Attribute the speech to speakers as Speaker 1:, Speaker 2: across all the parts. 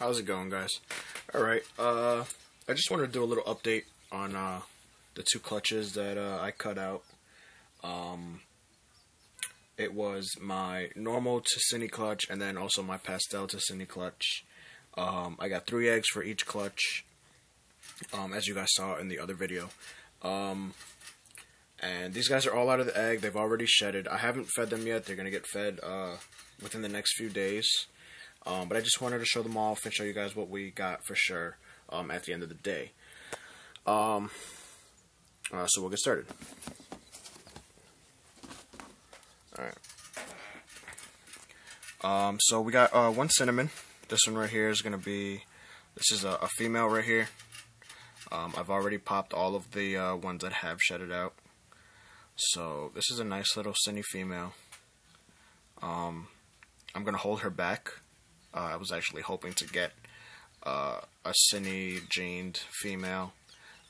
Speaker 1: how's it going, guys? All right, uh, I just wanted to do a little update on uh, the two clutches that uh, I cut out. Um, it was my normal Ticini clutch and then also my pastel Ticini clutch. Um, I got three eggs for each clutch, um, as you guys saw in the other video. Um, and these guys are all out of the egg. They've already shedded. I haven't fed them yet. They're going to get fed uh, within the next few days. Um, but I just wanted to show them off and show you guys what we got for sure um, at the end of the day. Um, uh, so we'll get started. Alright. Um, so we got uh, one cinnamon. This one right here is going to be, this is a, a female right here. Um, I've already popped all of the uh, ones that have shedded out. So this is a nice little Cinny female. Um, I'm going to hold her back. Uh, I was actually hoping to get uh, a Cinny gened female.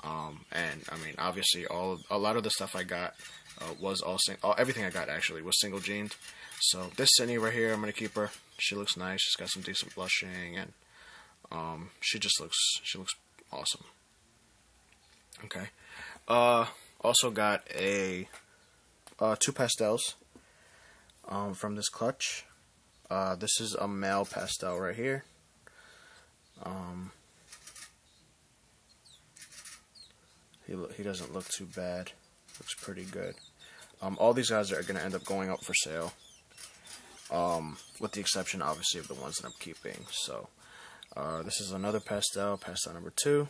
Speaker 1: Um, and I mean, obviously, all a lot of the stuff I got uh, was all, sing all everything I got actually was single gened. So this Cinny right here, I'm gonna keep her. She looks nice. She's got some decent blushing, and um, she just looks she looks awesome. Okay. Uh, also got a uh, two pastels um, from this clutch. Uh, this is a male pastel right here. Um, he he doesn't look too bad. Looks pretty good. Um, all these guys are going to end up going up for sale. Um, with the exception, obviously, of the ones that I'm keeping. So, uh, this is another pastel, pastel number two.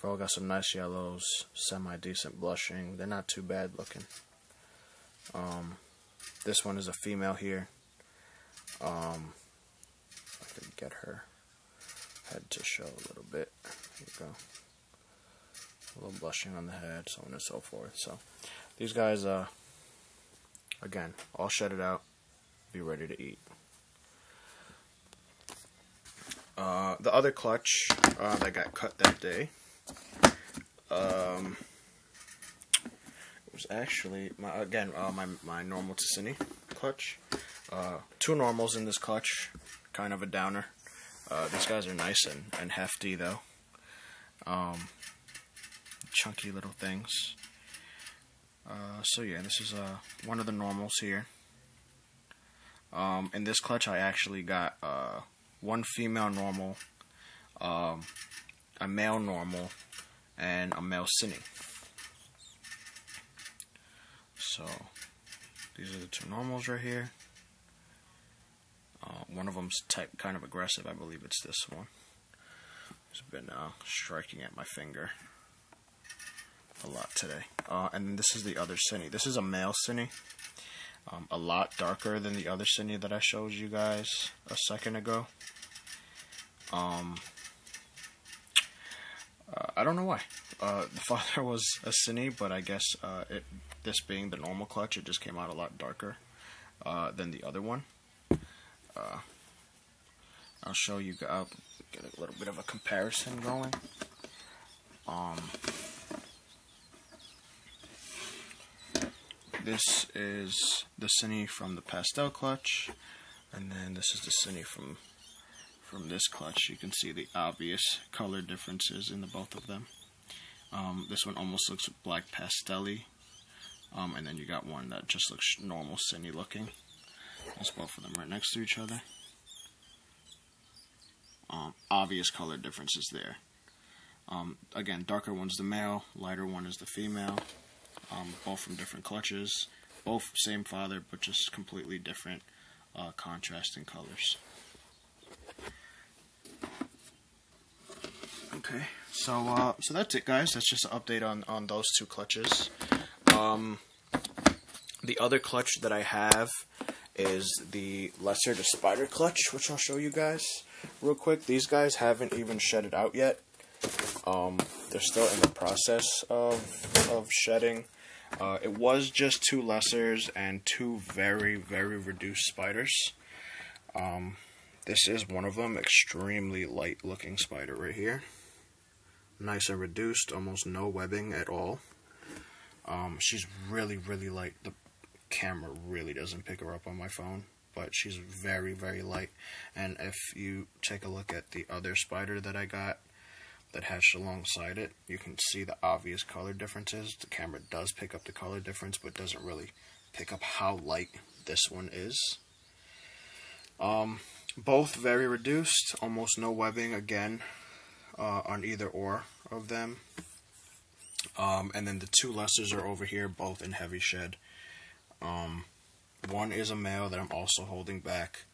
Speaker 1: They've all got some nice yellows, semi-decent blushing. They're not too bad looking. Um, this one is a female here. Um, I could get her head to show a little bit. Here you go. A little blushing on the head, so on and so forth. So, these guys, uh, again, all it out, be ready to eat. Uh, the other clutch uh, that got cut that day um, it was actually my again uh, my my normal Ticini clutch. Uh, two normals in this clutch, kind of a downer. Uh, these guys are nice and, and hefty though. Um, chunky little things. Uh, so yeah, this is uh, one of the normals here. Um, in this clutch, I actually got uh, one female normal, um, a male normal, and a male Cinny. So these are the two normals right here. Uh, one of them's type kind of aggressive. I believe it's this one. It's been uh, striking at my finger a lot today. Uh, and this is the other Cinny. This is a male Cinny. Um, a lot darker than the other Cinny that I showed you guys a second ago. Um, uh, I don't know why. Uh, the father was a Cinny, but I guess uh, it, this being the normal clutch, it just came out a lot darker uh, than the other one. Uh, I'll show you. I'll get a little bit of a comparison going. Um, this is the Cinny from the pastel clutch, and then this is the Cinny from from this clutch. You can see the obvious color differences in the both of them. Um, this one almost looks black pastelly, um, and then you got one that just looks normal Cinny looking. There's both of them right next to each other. Um, obvious color differences there. Um, again, darker one's the male, lighter one is the female um, both from different clutches, both same father, but just completely different uh, contrasting colors. Okay, so uh, so that's it, guys. That's just an update on on those two clutches. Um, the other clutch that I have is the lesser the spider clutch, which I'll show you guys real quick. These guys haven't even shedded out yet. Um, they're still in the process of of shedding. Uh, it was just two lessers and two very, very reduced spiders. Um, this is one of them, extremely light looking spider right here. Nice and reduced, almost no webbing at all. Um, she's really, really light. The camera really doesn't pick her up on my phone, but she's very, very light. And if you take a look at the other spider that I got that hatched alongside it, you can see the obvious color differences. The camera does pick up the color difference, but doesn't really pick up how light this one is. Um, both very reduced, almost no webbing again uh, on either or of them. Um, and then the two lessers are over here, both in heavy shed. Um, one is a male that I'm also holding back,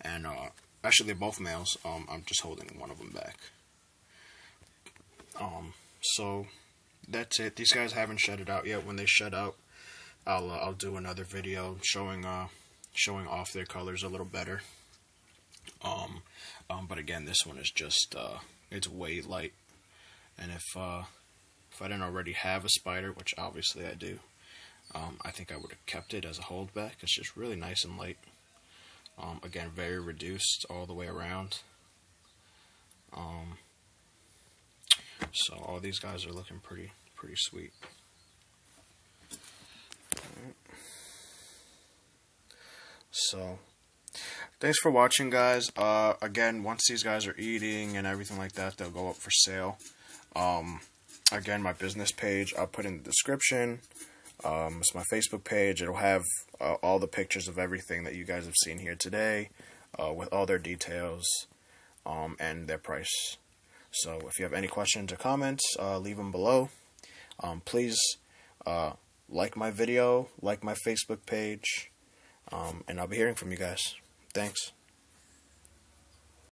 Speaker 1: and uh, actually they're both males. Um, I'm just holding one of them back. Um, so that's it. These guys haven't shut it out yet. When they shut out, I'll uh, I'll do another video showing uh showing off their colors a little better. Um, um, but again, this one is just uh, it's way light, and if uh, if I didn't already have a spider, which obviously I do, um, I think I would have kept it as a holdback. It's just really nice and light. Um, again, very reduced all the way around. Um, so all these guys are looking pretty pretty sweet. So, thanks for watching, guys. Uh, again, once these guys are eating and everything like that, they'll go up for sale. Um, again, my business page, I'll put in the description. Um, it's my Facebook page. It'll have uh, all the pictures of everything that you guys have seen here today, uh, with all their details um, and their price. So if you have any questions or comments, uh, leave them below. Um, please uh, like my video, like my Facebook page, um, and I'll be hearing from you guys. Thanks.